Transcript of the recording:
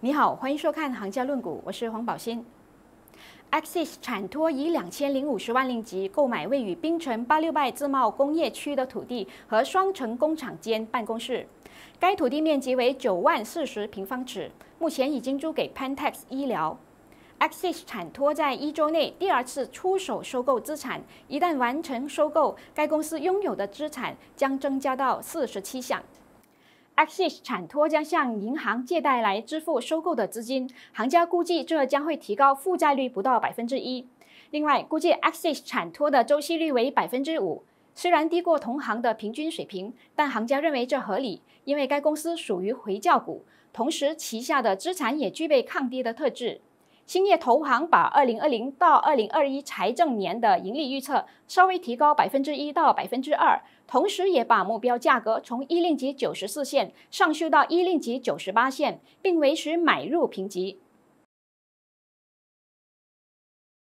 你好，欢迎收看《行家论股》，我是黄宝新。Axis 产托以两千零五十万令吉购买位于槟城八六拜自贸工业区的土地和双城工厂间办公室，该土地面积为九万四十平方尺，目前已经租给 Pantex 医疗。Axis 产托在一周内第二次出手收购资产，一旦完成收购，该公司拥有的资产将增加到四十七项。Axis 产托将向银行借贷来支付收购的资金，行家估计这将会提高负债率不到百分之一。另外，估计 Axis 产托的周期率为百分之五，虽然低过同行的平均水平，但行家认为这合理，因为该公司属于回教股，同时旗下的资产也具备抗跌的特质。兴业投行把二零二零到二零二一财政年的盈利预测稍微提高百分之一到百分之二，同时也把目标价格从一令吉九十四线上修到一令吉九十八线，并维持买入评级。